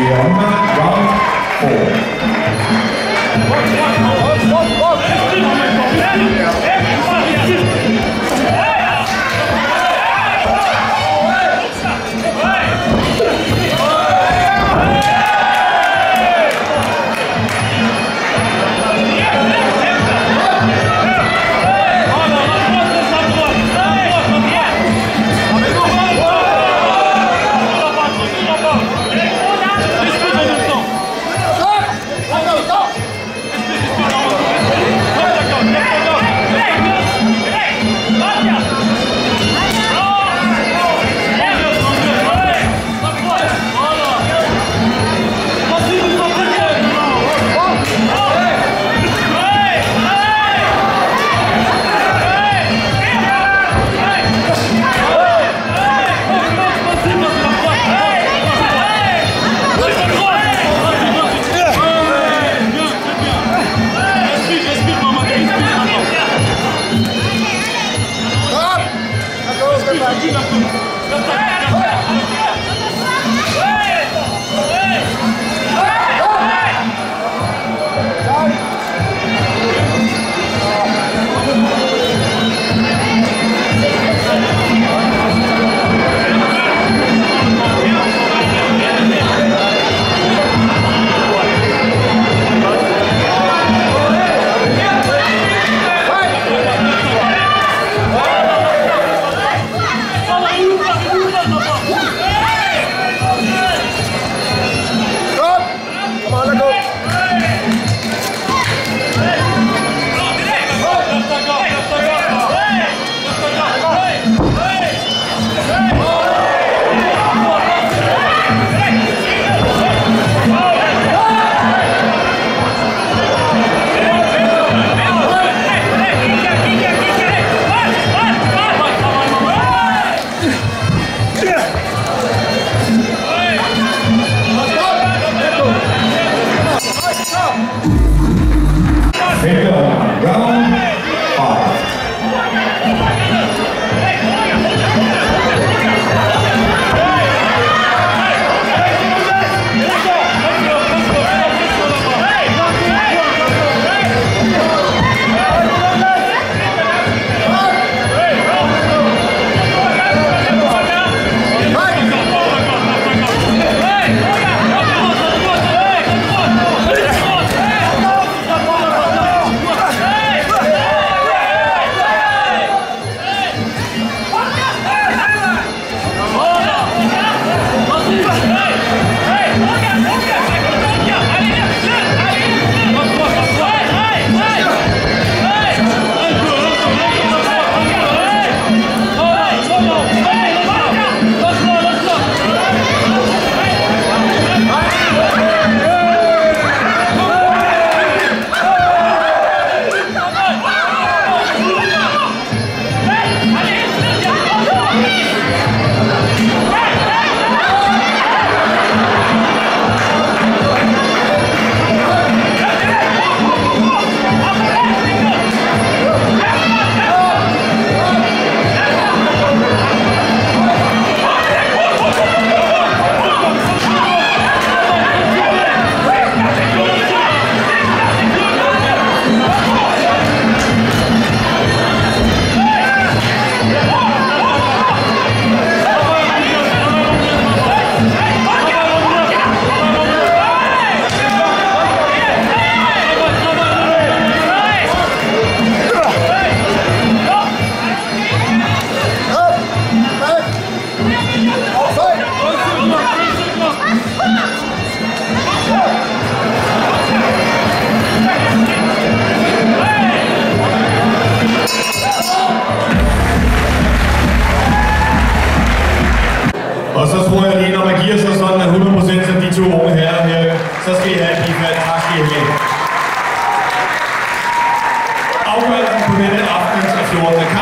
Rihanna, round four. Watch, watch, watch, watch, watch.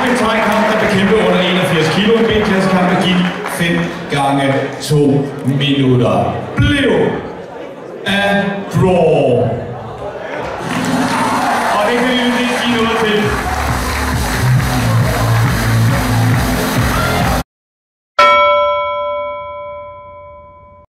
Kampen i trækamp, der bekæmpe under 81 kilo. i B-klassekamp, gik 5 gange 2 minutter. Blev af draw.